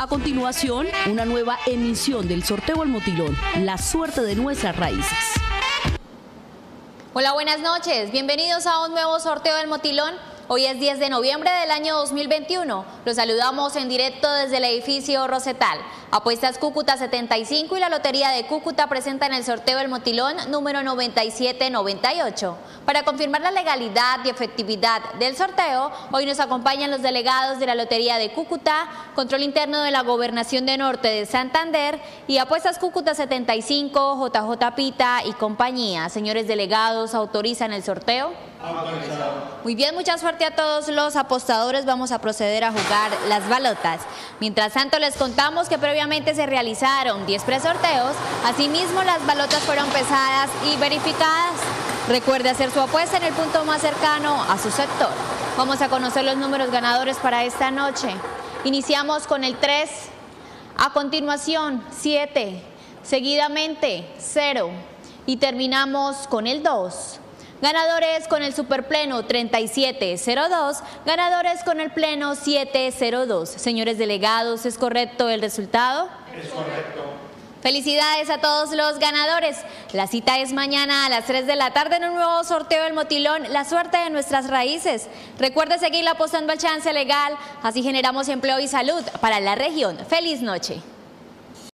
A continuación, una nueva emisión del sorteo al motilón, la suerte de nuestras raíces. Hola, buenas noches. Bienvenidos a un nuevo sorteo del motilón Hoy es 10 de noviembre del año 2021. Los saludamos en directo desde el edificio Rosetal. Apuestas Cúcuta 75 y la Lotería de Cúcuta presentan el sorteo del motilón número 9798. Para confirmar la legalidad y efectividad del sorteo, hoy nos acompañan los delegados de la Lotería de Cúcuta, Control Interno de la Gobernación de Norte de Santander y Apuestas Cúcuta 75, JJ Pita y compañía. Señores delegados, ¿autorizan el sorteo? Muy bien, mucha suerte a todos los apostadores. Vamos a proceder a jugar las balotas. Mientras tanto, les contamos que previamente se realizaron 10 presorteos. Asimismo, las balotas fueron pesadas y verificadas. Recuerde hacer su apuesta en el punto más cercano a su sector. Vamos a conocer los números ganadores para esta noche. Iniciamos con el 3, a continuación 7, seguidamente 0 y terminamos con el 2. Ganadores con el superpleno 3702, ganadores con el pleno 702. Señores delegados, ¿es correcto el resultado? Es correcto. Felicidades a todos los ganadores. La cita es mañana a las 3 de la tarde en un nuevo sorteo del Motilón, la suerte de nuestras raíces. Recuerde seguir apostando al chance legal, así generamos empleo y salud para la región. Feliz noche.